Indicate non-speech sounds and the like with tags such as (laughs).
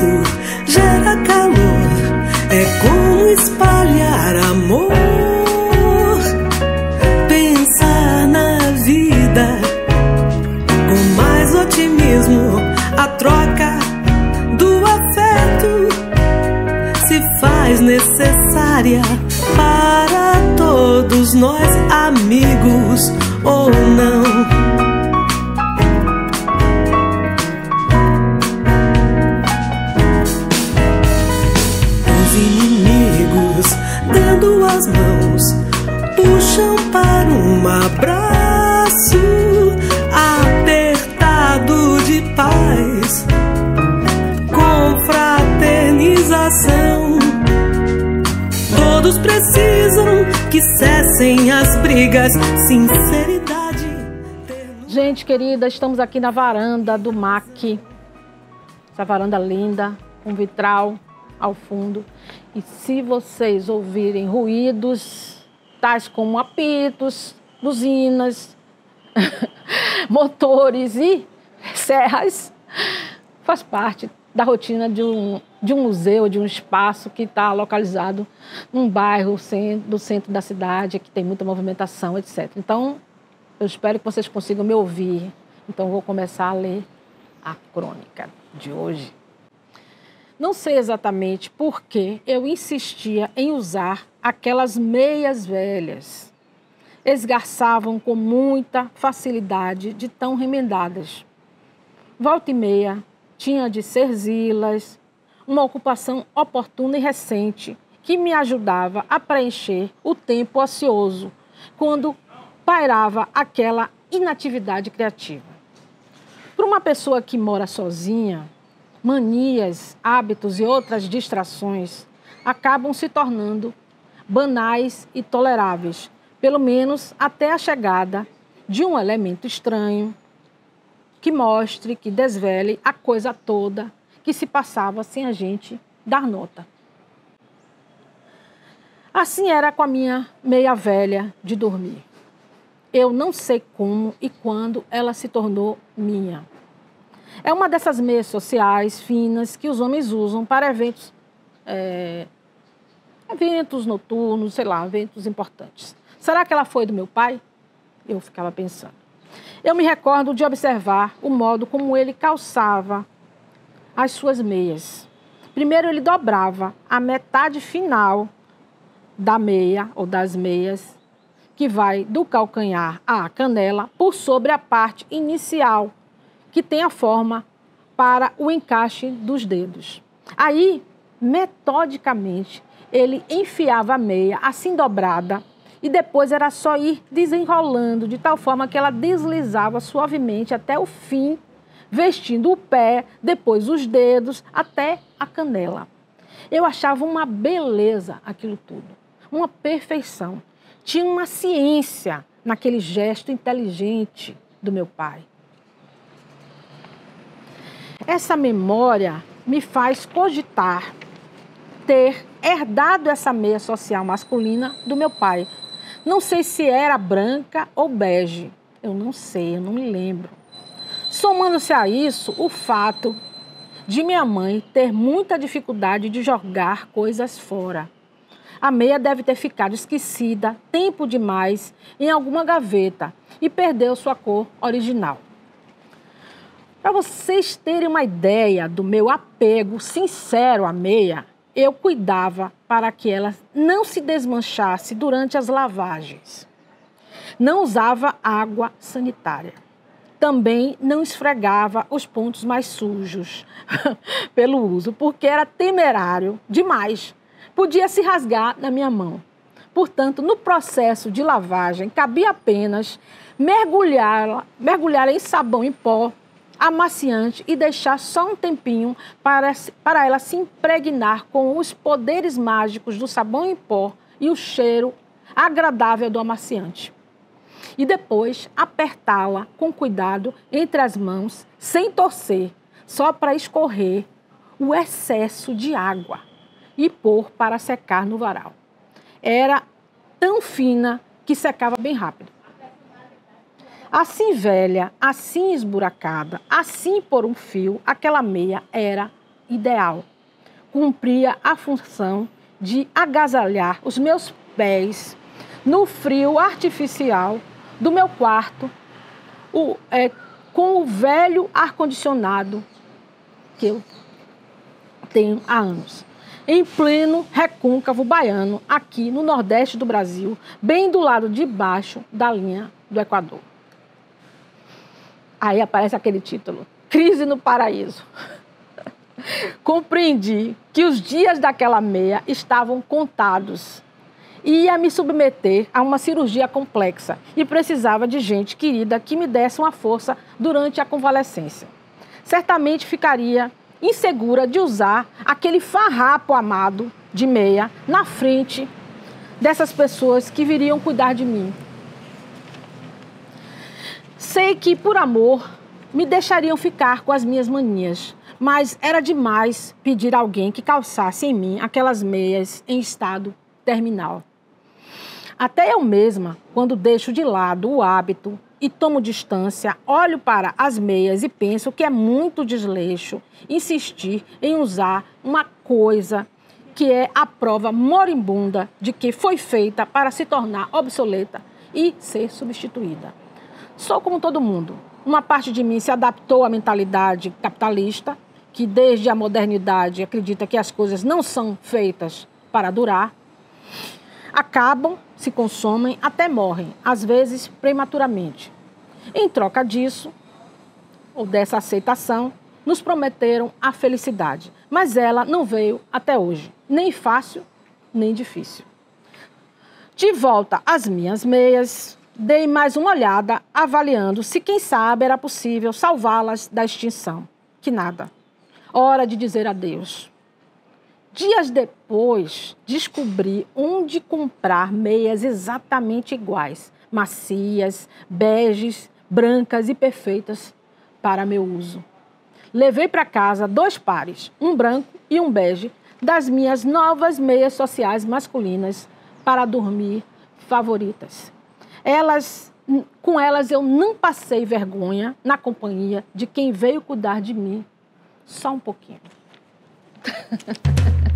isso gera calor. É como espalhar amor. Pensar na vida com mais otimismo. A troca do afeto se faz necessária para todos nós, amigos ou não. Todos precisam que cessem as brigas, sinceridade. Gente querida, estamos aqui na varanda do MAC. Essa varanda linda, com vitral ao fundo. E se vocês ouvirem ruídos, tais como apitos, buzinas, (laughs) motores e serras, faz parte da rotina de um, de um museu, de um espaço que está localizado num bairro do centro da cidade, que tem muita movimentação, etc. Então, eu espero que vocês consigam me ouvir. Então, vou começar a ler a crônica de hoje. Não sei exatamente por que eu insistia em usar aquelas meias velhas. Esgarçavam com muita facilidade de tão remendadas. Volta e meia tinha de ser zilas, uma ocupação oportuna e recente que me ajudava a preencher o tempo ocioso quando pairava aquela inatividade criativa. Para uma pessoa que mora sozinha, manias, hábitos e outras distrações acabam se tornando banais e toleráveis, pelo menos até a chegada de um elemento estranho que mostre, que desvele a coisa toda que se passava sem a gente dar nota. Assim era com a minha meia velha de dormir. Eu não sei como e quando ela se tornou minha. É uma dessas meias sociais finas que os homens usam para eventos, é, eventos noturnos, sei lá, eventos importantes. Será que ela foi do meu pai? Eu ficava pensando. Eu me recordo de observar o modo como ele calçava as suas meias. Primeiro, ele dobrava a metade final da meia ou das meias, que vai do calcanhar à canela, por sobre a parte inicial que tem a forma para o encaixe dos dedos. Aí, metodicamente, ele enfiava a meia assim dobrada e depois era só ir desenrolando de tal forma que ela deslizava suavemente até o fim, vestindo o pé, depois os dedos, até a canela. Eu achava uma beleza aquilo tudo, uma perfeição. Tinha uma ciência naquele gesto inteligente do meu pai. Essa memória me faz cogitar ter herdado essa meia social masculina do meu pai. Não sei se era branca ou bege, eu não sei, eu não me lembro. Somando-se a isso, o fato de minha mãe ter muita dificuldade de jogar coisas fora. A meia deve ter ficado esquecida tempo demais em alguma gaveta e perdeu sua cor original. Para vocês terem uma ideia do meu apego sincero à meia, eu cuidava para que ela não se desmanchasse durante as lavagens. Não usava água sanitária. Também não esfregava os pontos mais sujos (laughs) pelo uso, porque era temerário demais. Podia se rasgar na minha mão. Portanto, no processo de lavagem, cabia apenas mergulhá-la mergulhar em sabão em pó amaciante e deixar só um tempinho para, para ela se impregnar com os poderes mágicos do sabão em pó e o cheiro agradável do amaciante. E depois apertá-la com cuidado entre as mãos, sem torcer, só para escorrer o excesso de água e pôr para secar no varal. Era tão fina que secava bem rápido. Assim velha, assim esburacada, assim por um fio, aquela meia era ideal. Cumpria a função de agasalhar os meus pés no frio artificial do meu quarto, o, é, com o velho ar-condicionado que eu tenho há anos. Em pleno recôncavo baiano, aqui no nordeste do Brasil, bem do lado de baixo da linha do Equador. Aí aparece aquele título: Crise no Paraíso. (laughs) Compreendi que os dias daquela meia estavam contados. Ia me submeter a uma cirurgia complexa e precisava de gente querida que me desse uma força durante a convalescência. Certamente ficaria insegura de usar aquele farrapo amado de meia na frente dessas pessoas que viriam cuidar de mim. Sei que, por amor, me deixariam ficar com as minhas manias, mas era demais pedir a alguém que calçasse em mim aquelas meias em estado terminal. Até eu mesma, quando deixo de lado o hábito e tomo distância, olho para as meias e penso que é muito desleixo insistir em usar uma coisa que é a prova moribunda de que foi feita para se tornar obsoleta e ser substituída. Sou como todo mundo. Uma parte de mim se adaptou à mentalidade capitalista que desde a modernidade acredita que as coisas não são feitas para durar, acabam, se consomem, até morrem, às vezes prematuramente. Em troca disso, ou dessa aceitação, nos prometeram a felicidade, mas ela não veio até hoje, nem fácil, nem difícil. De volta às minhas meias, dei mais uma olhada, avaliando se, quem sabe, era possível salvá-las da extinção. Que nada hora de dizer adeus. Dias depois, descobri onde comprar meias exatamente iguais, macias, beges, brancas e perfeitas para meu uso. Levei para casa dois pares, um branco e um bege, das minhas novas meias sociais masculinas para dormir favoritas. Elas, com elas eu não passei vergonha na companhia de quem veio cuidar de mim só um pouquinho. (laughs)